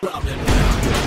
problem.